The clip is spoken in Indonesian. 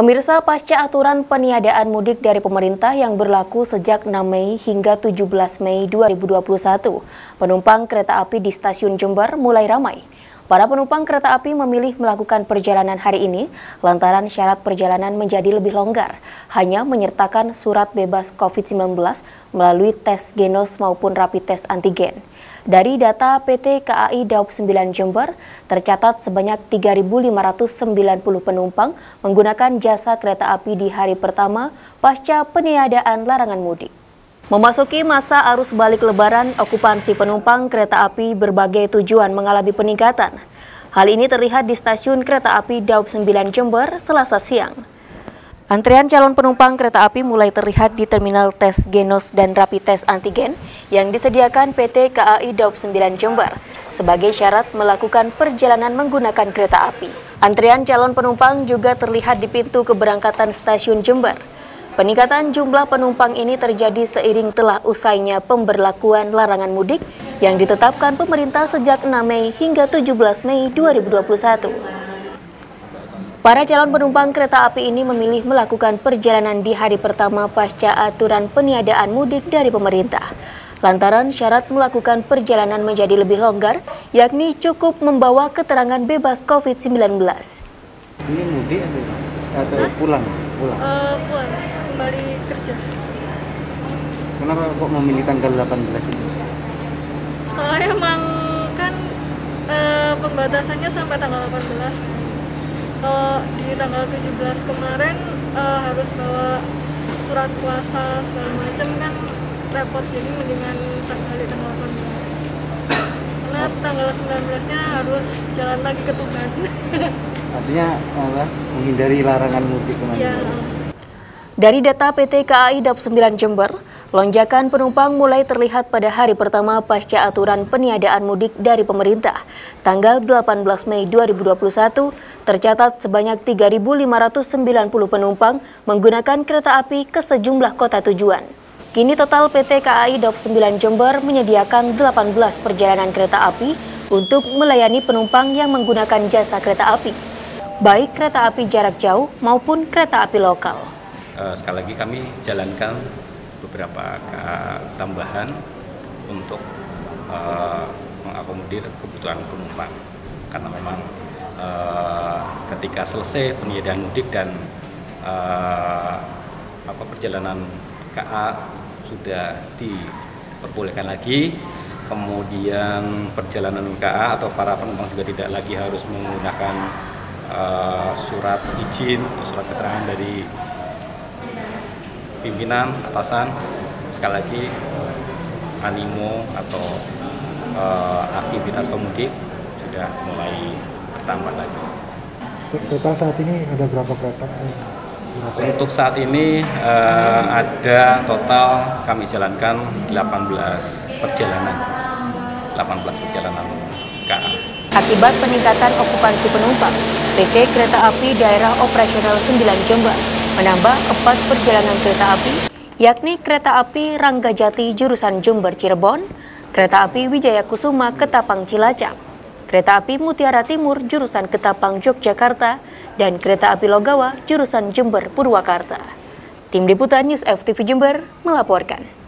Pemirsa pasca aturan peniadaan mudik dari pemerintah yang berlaku sejak 6 Mei hingga 17 Mei 2021, penumpang kereta api di stasiun Jember mulai ramai. Para penumpang kereta api memilih melakukan perjalanan hari ini lantaran syarat perjalanan menjadi lebih longgar, hanya menyertakan surat bebas COVID-19 melalui tes genos maupun rapid test antigen. Dari data PT KAI Daup 9 Jember, tercatat sebanyak 3.590 penumpang menggunakan jasa kereta api di hari pertama pasca peniadaan larangan mudik. Memasuki masa arus balik lebaran, okupansi penumpang kereta api berbagai tujuan mengalami peningkatan. Hal ini terlihat di stasiun kereta api Daup 9 Jember selasa siang. Antrian calon penumpang kereta api mulai terlihat di terminal tes genos dan rapi tes antigen yang disediakan PT KAI Daup 9 Jember sebagai syarat melakukan perjalanan menggunakan kereta api. Antrian calon penumpang juga terlihat di pintu keberangkatan stasiun Jember. Peningkatan jumlah penumpang ini terjadi seiring telah usainya pemberlakuan larangan mudik yang ditetapkan pemerintah sejak 6 Mei hingga 17 Mei 2021. Para calon penumpang kereta api ini memilih melakukan perjalanan di hari pertama pasca aturan peniadaan mudik dari pemerintah. Lantaran syarat melakukan perjalanan menjadi lebih longgar, yakni cukup membawa keterangan bebas COVID-19. Ini mudik atau pulang? Pulang. Uh, pulang kembali kerja. Kenapa kok memilih tanggal 18 ini? Soalnya emang kan e, pembatasannya sampai tanggal 18. Kalau di tanggal 17 kemarin e, harus bawa surat puasa segala macam kan repot jadi mendingan tanggal di tanggal 18 karena tanggal 19 nya harus jalan lagi ke Tuban artinya apa menghindari larangan mudik ke mana ya. Dari data PT KAI Dap 9 Jember, lonjakan penumpang mulai terlihat pada hari pertama pasca aturan peniadaan mudik dari pemerintah. Tanggal 18 Mei 2021, tercatat sebanyak 3.590 penumpang menggunakan kereta api ke sejumlah kota tujuan. Kini total PT KAI Dap 9 Jember menyediakan 18 perjalanan kereta api untuk melayani penumpang yang menggunakan jasa kereta api, baik kereta api jarak jauh maupun kereta api lokal sekali lagi kami jalankan beberapa tambahan untuk uh, mengakomodir kebutuhan penumpang. Karena memang uh, ketika selesai peniadaan mudik dan apa perjalanan KA sudah diperbolehkan lagi kemudian perjalanan KA atau para penumpang juga tidak lagi harus menggunakan surat izin atau surat keterangan dari pimpinan atasan sekali lagi animo atau uh, aktivitas pemudik sudah mulai bertambah lagi. Total saat ini ada berapa kereta? Berapa? Untuk saat ini uh, ada total kami jalankan 18 perjalanan. 18 perjalanan KA. Akibat peningkatan okupansi penumpang, PT Kereta Api Daerah Operasional 9 Jombang menambah empat perjalanan kereta api, yakni kereta api Ranggajati jurusan Jember Cirebon, kereta api Wijaya Kusuma Ketapang Cilacap, kereta api Mutiara Timur jurusan Ketapang Yogyakarta, dan kereta api Logawa jurusan Jember Purwakarta. Tim Liputan News FTV Jember melaporkan.